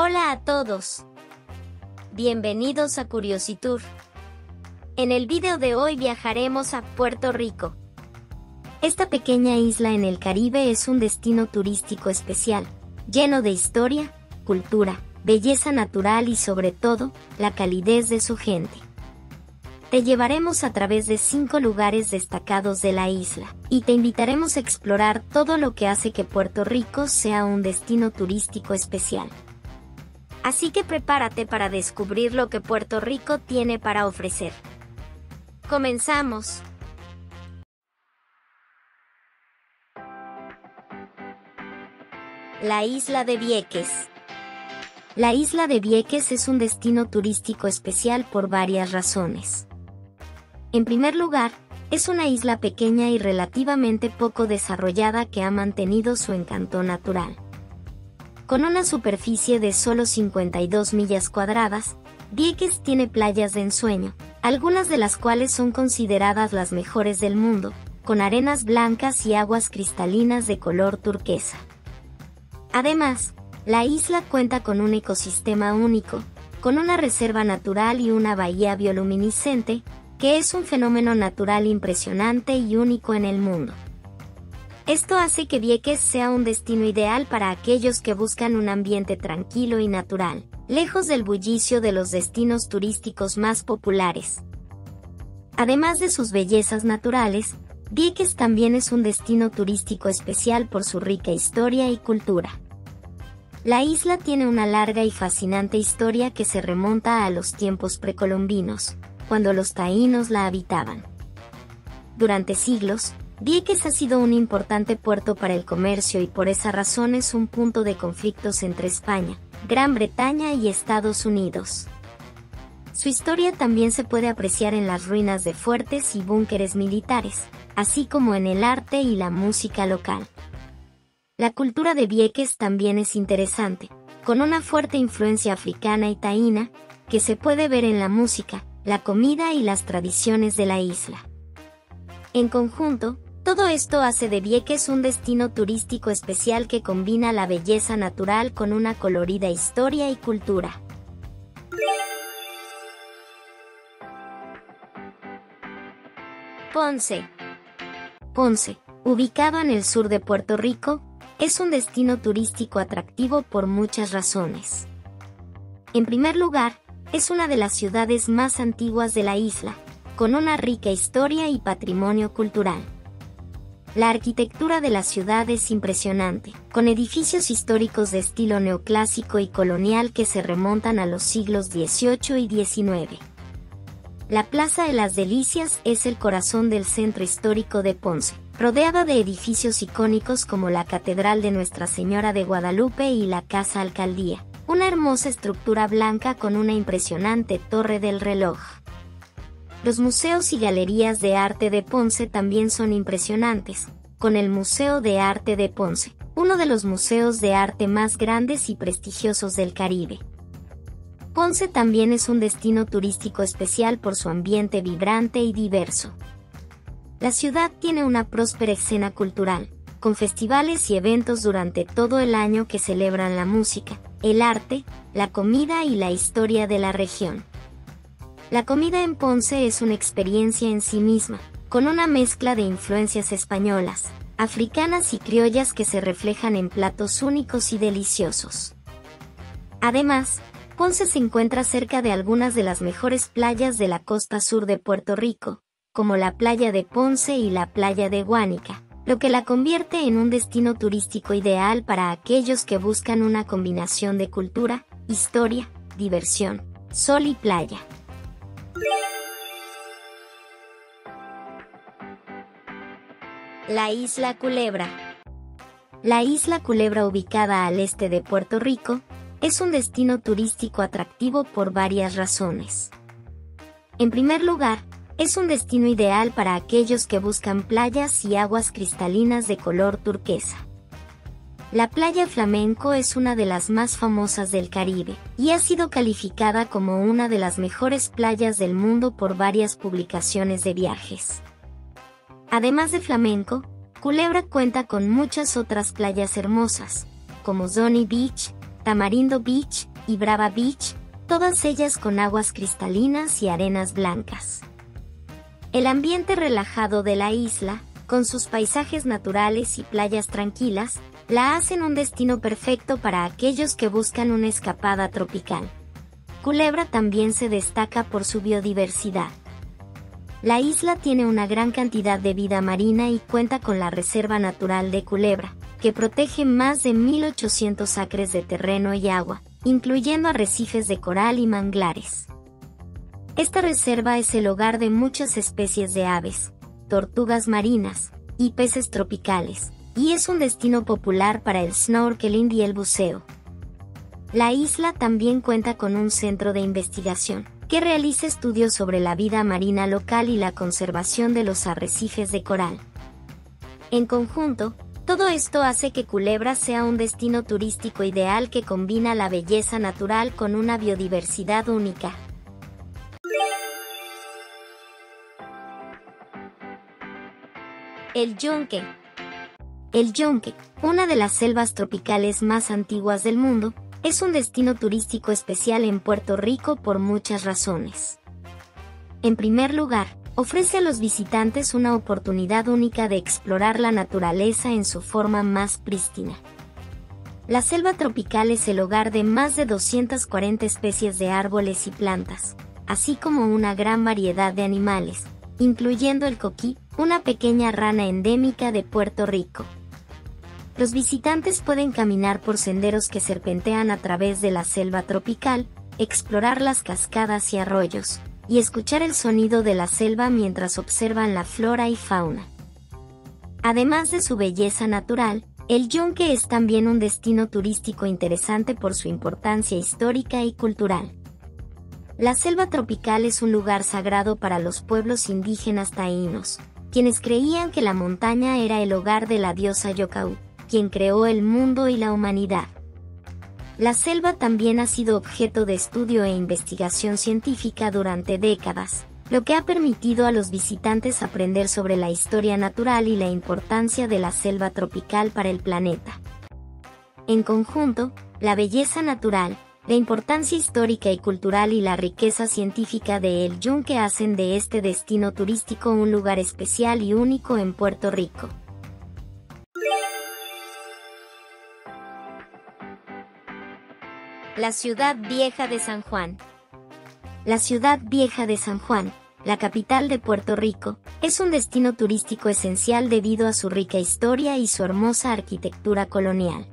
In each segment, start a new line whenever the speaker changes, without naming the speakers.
Hola a todos. Bienvenidos a Curiositur. En el video de hoy viajaremos a Puerto Rico. Esta pequeña isla en el Caribe es un destino turístico especial, lleno de historia, cultura, belleza natural y sobre todo, la calidez de su gente. Te llevaremos a través de cinco lugares destacados de la isla, y te invitaremos a explorar todo lo que hace que Puerto Rico sea un destino turístico especial. Así que prepárate para descubrir lo que Puerto Rico tiene para ofrecer. Comenzamos. La isla de Vieques. La isla de Vieques es un destino turístico especial por varias razones. En primer lugar, es una isla pequeña y relativamente poco desarrollada que ha mantenido su encanto natural. Con una superficie de solo 52 millas cuadradas, Vieques tiene playas de ensueño, algunas de las cuales son consideradas las mejores del mundo, con arenas blancas y aguas cristalinas de color turquesa. Además, la isla cuenta con un ecosistema único, con una reserva natural y una bahía bioluminiscente, que es un fenómeno natural impresionante y único en el mundo. Esto hace que Vieques sea un destino ideal para aquellos que buscan un ambiente tranquilo y natural, lejos del bullicio de los destinos turísticos más populares. Además de sus bellezas naturales, Vieques también es un destino turístico especial por su rica historia y cultura. La isla tiene una larga y fascinante historia que se remonta a los tiempos precolombinos, cuando los taínos la habitaban. Durante siglos, Vieques ha sido un importante puerto para el comercio y por esa razón es un punto de conflictos entre España, Gran Bretaña y Estados Unidos. Su historia también se puede apreciar en las ruinas de fuertes y búnkeres militares, así como en el arte y la música local. La cultura de Vieques también es interesante, con una fuerte influencia africana y taína, que se puede ver en la música, la comida y las tradiciones de la isla. En conjunto, todo esto hace de Vieques un destino turístico especial que combina la belleza natural con una colorida historia y cultura. Ponce. Ponce, ubicado en el sur de Puerto Rico, es un destino turístico atractivo por muchas razones. En primer lugar, es una de las ciudades más antiguas de la isla, con una rica historia y patrimonio cultural. La arquitectura de la ciudad es impresionante, con edificios históricos de estilo neoclásico y colonial que se remontan a los siglos XVIII y XIX. La Plaza de las Delicias es el corazón del centro histórico de Ponce, rodeada de edificios icónicos como la Catedral de Nuestra Señora de Guadalupe y la Casa Alcaldía, una hermosa estructura blanca con una impresionante torre del reloj. Los museos y galerías de arte de Ponce también son impresionantes, con el Museo de Arte de Ponce, uno de los museos de arte más grandes y prestigiosos del Caribe. Ponce también es un destino turístico especial por su ambiente vibrante y diverso. La ciudad tiene una próspera escena cultural, con festivales y eventos durante todo el año que celebran la música, el arte, la comida y la historia de la región. La comida en Ponce es una experiencia en sí misma, con una mezcla de influencias españolas, africanas y criollas que se reflejan en platos únicos y deliciosos. Además, Ponce se encuentra cerca de algunas de las mejores playas de la costa sur de Puerto Rico, como la playa de Ponce y la playa de Guánica, lo que la convierte en un destino turístico ideal para aquellos que buscan una combinación de cultura, historia, diversión, sol y playa. La isla Culebra. La isla Culebra ubicada al este de Puerto Rico, es un destino turístico atractivo por varias razones. En primer lugar, es un destino ideal para aquellos que buscan playas y aguas cristalinas de color turquesa. La playa Flamenco es una de las más famosas del Caribe, y ha sido calificada como una de las mejores playas del mundo por varias publicaciones de viajes. Además de Flamenco, Culebra cuenta con muchas otras playas hermosas, como Zony Beach, Tamarindo Beach y Brava Beach, todas ellas con aguas cristalinas y arenas blancas. El ambiente relajado de la isla, con sus paisajes naturales y playas tranquilas, la hacen un destino perfecto para aquellos que buscan una escapada tropical. Culebra también se destaca por su biodiversidad. La isla tiene una gran cantidad de vida marina y cuenta con la Reserva Natural de Culebra, que protege más de 1.800 acres de terreno y agua, incluyendo arrecifes de coral y manglares. Esta reserva es el hogar de muchas especies de aves, tortugas marinas y peces tropicales, y es un destino popular para el snorkeling y el buceo. La isla también cuenta con un centro de investigación, que realiza estudios sobre la vida marina local y la conservación de los arrecifes de coral. En conjunto, todo esto hace que Culebra sea un destino turístico ideal que combina la belleza natural con una biodiversidad única. El yunque. El yunque, una de las selvas tropicales más antiguas del mundo, es un destino turístico especial en Puerto Rico por muchas razones. En primer lugar, ofrece a los visitantes una oportunidad única de explorar la naturaleza en su forma más prístina. La selva tropical es el hogar de más de 240 especies de árboles y plantas, así como una gran variedad de animales, incluyendo el coquí, una pequeña rana endémica de Puerto Rico. Los visitantes pueden caminar por senderos que serpentean a través de la selva tropical, explorar las cascadas y arroyos, y escuchar el sonido de la selva mientras observan la flora y fauna. Además de su belleza natural, el yunque es también un destino turístico interesante por su importancia histórica y cultural. La selva tropical es un lugar sagrado para los pueblos indígenas taínos, quienes creían que la montaña era el hogar de la diosa Yokau, quien creó el mundo y la humanidad. La selva también ha sido objeto de estudio e investigación científica durante décadas, lo que ha permitido a los visitantes aprender sobre la historia natural y la importancia de la selva tropical para el planeta. En conjunto, la belleza natural, la importancia histórica y cultural y la riqueza científica de El Yunque hacen de este destino turístico un lugar especial y único en Puerto Rico. La ciudad vieja de San Juan. La ciudad vieja de San Juan, la capital de Puerto Rico, es un destino turístico esencial debido a su rica historia y su hermosa arquitectura colonial.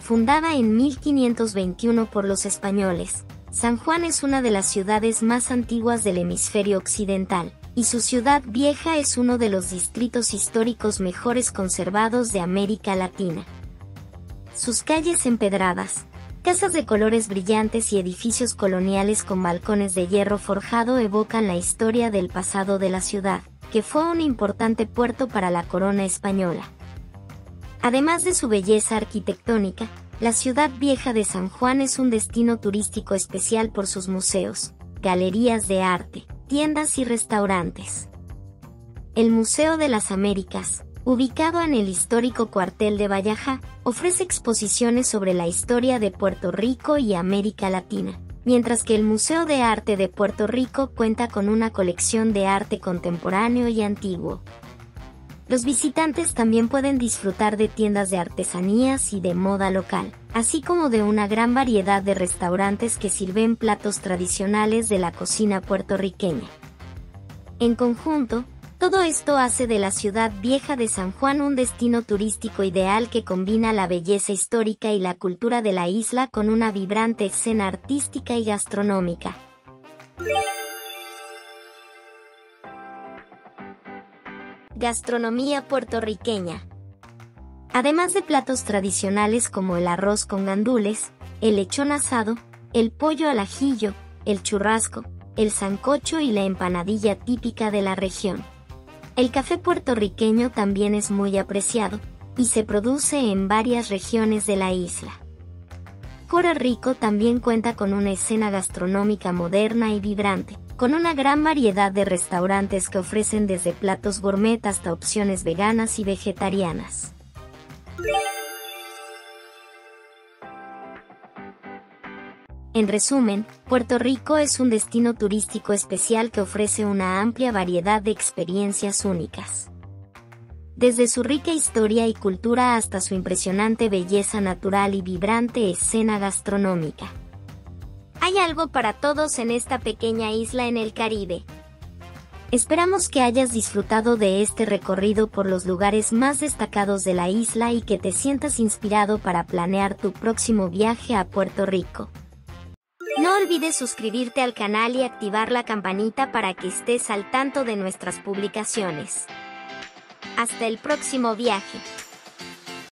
Fundada en 1521 por los españoles, San Juan es una de las ciudades más antiguas del hemisferio occidental, y su ciudad vieja es uno de los distritos históricos mejores conservados de América Latina. Sus calles empedradas, Casas de colores brillantes y edificios coloniales con balcones de hierro forjado evocan la historia del pasado de la ciudad, que fue un importante puerto para la corona española. Además de su belleza arquitectónica, la ciudad vieja de San Juan es un destino turístico especial por sus museos, galerías de arte, tiendas y restaurantes. El Museo de las Américas, ubicado en el histórico cuartel de Valleja, ofrece exposiciones sobre la historia de Puerto Rico y América Latina, mientras que el Museo de Arte de Puerto Rico cuenta con una colección de arte contemporáneo y antiguo. Los visitantes también pueden disfrutar de tiendas de artesanías y de moda local, así como de una gran variedad de restaurantes que sirven platos tradicionales de la cocina puertorriqueña. En conjunto, todo esto hace de la ciudad vieja de San Juan un destino turístico ideal que combina la belleza histórica y la cultura de la isla con una vibrante escena artística y gastronómica. Gastronomía puertorriqueña. Además de platos tradicionales como el arroz con gandules, el lechón asado, el pollo al ajillo, el churrasco, el sancocho y la empanadilla típica de la región. El café puertorriqueño también es muy apreciado, y se produce en varias regiones de la isla. Puerto Rico también cuenta con una escena gastronómica moderna y vibrante, con una gran variedad de restaurantes que ofrecen desde platos gourmet hasta opciones veganas y vegetarianas. En resumen, Puerto Rico es un destino turístico especial que ofrece una amplia variedad de experiencias únicas. Desde su rica historia y cultura hasta su impresionante belleza natural y vibrante escena gastronómica. Hay algo para todos en esta pequeña isla en el Caribe. Esperamos que hayas disfrutado de este recorrido por los lugares más destacados de la isla y que te sientas inspirado para planear tu próximo viaje a Puerto Rico. No olvides suscribirte al canal y activar la campanita para que estés al tanto de nuestras publicaciones. Hasta el próximo viaje.